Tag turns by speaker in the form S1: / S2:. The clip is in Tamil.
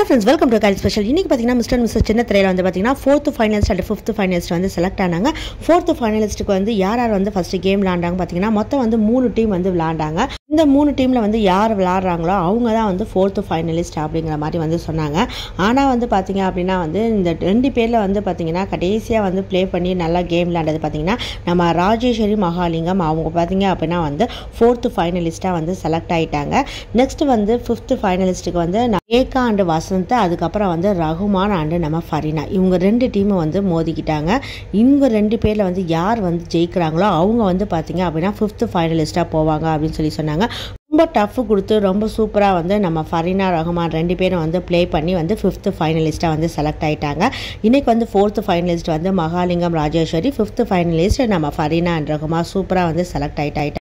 S1: Hello friends welcome to Kyle special இன்றைக்கி பார்த்தீங்கன்னா மிஸ்டர் மிஸ்டர் சின்ன திரையில் வந்து பார்த்தீங்கன்னா fourth finalist and fifth finalist வந்து செலக்ட் ஆனாங்க. ஃபோர்த்து ஃபைனலிஸ்ட்டுக்கு வந்து யார் யார் வந்து ஃபஸ்ட்டு கேம் விளாண்டாங்க பார்த்தீங்கன்னா மொத்தம் வந்து மூணு டீம் வந்து விளாண்டாங்க இந்த மூணு டீமில் வந்து யார் விளாட்றாங்களோ அவங்க தான் வந்து ஃபோர்த்து ஃபைனலிஸ்ட் அப்படிங்கிற மாதிரி வந்து சொன்னாங்க. ஆனால் வந்து பார்த்திங்க அப்படின்னா வந்து இந்த ரெண்டு பேரில் வந்து பார்த்திங்கன்னா கடைசியாக வந்து ப்ளே பண்ணி நல்லா கேம் விளாண்டது பார்த்திங்கன்னா நம்ம ராஜேஸ்வரி மகாலிங்கம் அவங்க பார்த்திங்க அப்படின்னா வந்து ஃபோர்த்து ஃபைனலிஸ்ட்டாக வந்து செலக்ட் ஆகிட்டாங்க நெக்ஸ்ட் வந்து ஃபிஃப்த்து ஃபைனலிஸ்ட்டுக்கு வந்து ஏகா அண்டு வசந்த் அதுக்கப்புறம் வந்து ரகுமான் அண்டு நம்ம ஃபரீனா. இவங்க ரெண்டு டீமும் வந்து மோதிக்கிட்டாங்க. இவங்க ரெண்டு பேரில் வந்து யார் வந்து ஜெயிக்கிறாங்களோ அவங்க வந்து பார்த்தீங்க அப்படின்னா ஃபிஃப்த்து ஃபைனலிஸ்ட்டாக போவாங்க அப்படின்னு சொல்லி சொன்னாங்க. ரொம்ப டஃப் கொடுத்து ரொம்ப சூப்பராக வந்து நம்ம ஃபரீனா ரஹ்மான் ரெண்டு பேரும் வந்து ப்ளே பண்ணி வந்து ஃபிஃப்த்து ஃபைனலிஸ்ட்டாக வந்து செலக்ட் ஆயிட்டாங்க. இன்றைக்கி வந்து ஃபோர்த்து ஃபைனலிஸ்ட் வந்து மகாலிங்கம் ராஜேஸ்வரி ஃபிஃப்த்து ஃபைனலிஸ்ட் நம்ம ஃபரீனா அண்ட் ரகுமா சூப்பராக வந்து செலக்ட் ஆகிட்டாங்க